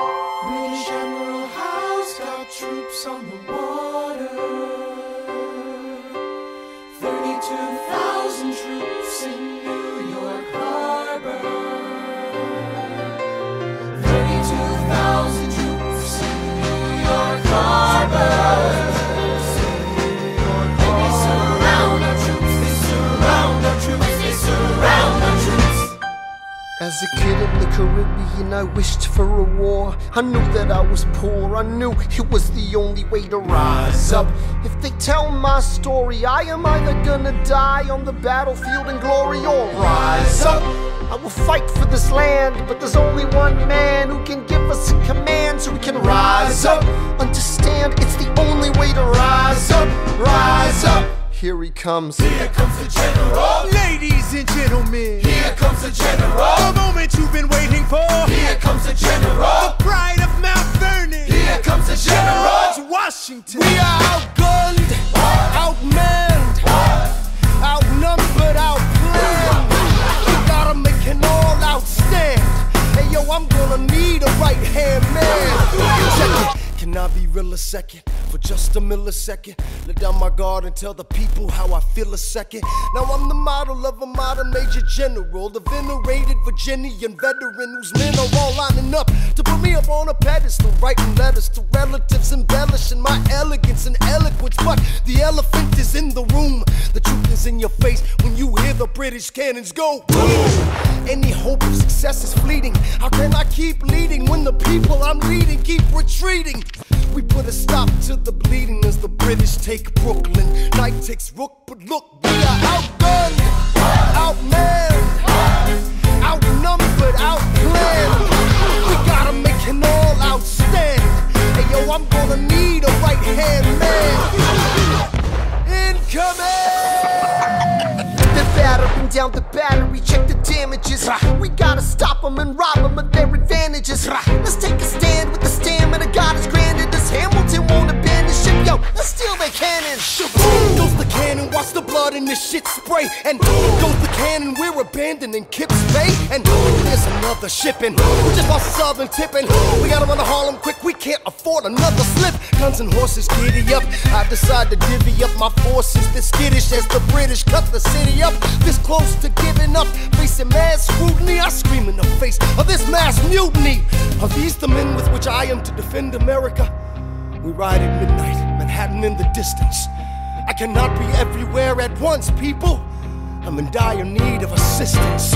British Admiral Howe's got troops on the water. 32,000 troops in New York Harbor. 32,000 troops in New York Harbor. As a kid Caribbean, I wished for a war. I knew that I was poor, I knew it was the only way to rise up. If they tell my story, I am either gonna die on the battlefield in glory or rise up. I will fight for this land, but there's only one man who can give us a command so we can rise up. Understand, it's the only way to rise. Here he comes. Here comes the general. Ladies and gentlemen, Here comes the general. the moment you've been waiting for. Here comes the general. Be real a second? For just a millisecond, let down my guard and tell the people how I feel a second. Now I'm the model of a modern major general, the venerated Virginian veteran whose men are all lining up to put me up on a pedestal, writing letters to relatives, embellishing my elegance and eloquence. But the elephant is in the room, the truth is in your face when you hear the British cannons go. Any hope of success is fleeting. How can I keep leading when the people I'm leading keep retreating? We put a stop to the bleeding as the British take Brooklyn. Knight takes Rook, but look, we are outgunned, outmanned, outnumbered, outplanned. We gotta make an all out stand. Hey yo, I'm gonna need a right hand man. Incoming! They're battering down the battery, check the damages. We gotta stop them and rob them of their advantages. Let's take a stand with the their cannon. Boom goes the cannon, watch the blood in this shit spray. And goes the cannon, we're abandoning Kips Bay. And there's another shipping. We just lost a southern tipping. We gotta run to Harlem quick, we can't afford another slip. Guns and horses giddy up. I decide to divvy up my forces. This skittish as the British cut the city up. This close to giving up, facing mass scrutiny. I scream in the face of this mass mutiny. Are these the men with which I am to defend America? We ride at midnight, In the distance. I cannot be everywhere at once, people. I'm in dire need of assistance.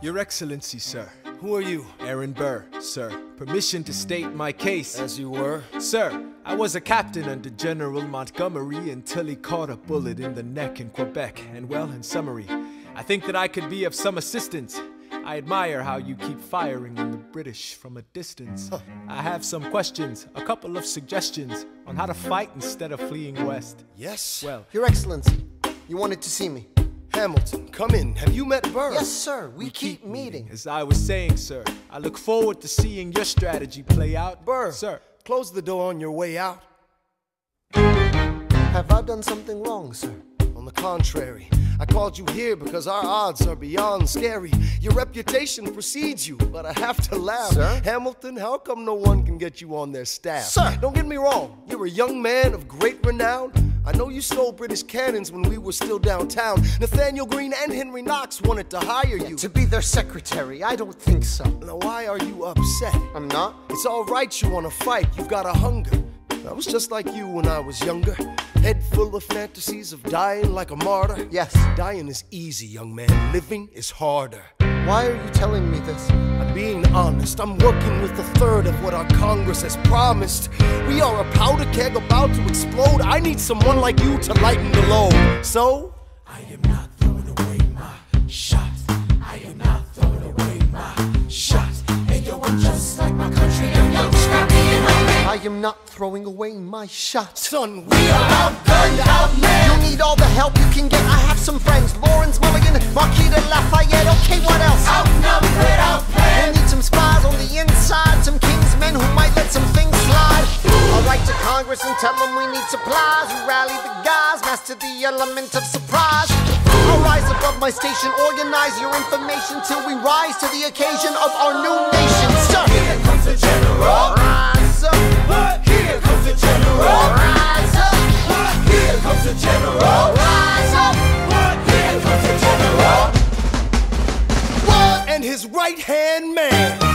Your Excellency, sir. Who are you? Aaron Burr, sir. Permission to state my case. As you were. Sir, I was a captain under General Montgomery until he caught a bullet in the neck in Quebec. And well, in summary, I think that I could be of some assistance. I admire how you keep firing on the British from a distance. I have some questions, a couple of suggestions on how to fight instead of fleeing west. Yes. Well, Your Excellency, you wanted to see me. Hamilton, come in. Have you met Burr? Yes, sir, we, keep meeting. as I was saying, sir, I look forward to seeing your strategy play out. Burr. Sir, Close the door on your way out. Have I done something wrong, sir? On the contrary, I called you here because our odds are beyond scary. Your reputation precedes you, but I have to laugh. Sir? Hamilton, how come no one can get you on their staff? Sir! Don't get me wrong, you're a young man of great renown. I know you stole British cannons when we were still downtown. Nathaniel Greene and Henry Knox wanted to hire you. To be their secretary, I don't think so. Now, why are you upset? I'm not. It's all right, you wanna fight, you've got a hunger. I was just like you when I was younger. Head full of fantasies of dying like a martyr. Yes. Dying is easy, young man. Living is harder. Why are you telling me this? I'm being honest. I'm working with a third of what our Congress has promised. We are a powder keg about to explode. I need someone like you to lighten the load. So, am not throwing away my shot. son, we are outgunned, outmanned. You need all the help you can get. I have some friends. Laurens Mulligan, Marquis de Lafayette. Okay, what else? Outnumbered, outplanned. We'll need some spies on the inside, some kingsmen who might let some things slide. I'll write to Congress and tell them we need supplies. We rally the guys, master the element of surprise. I'll rise above my station, organize your information till we rise to the occasion of our new nation. Sir, Here comes the his right hand man.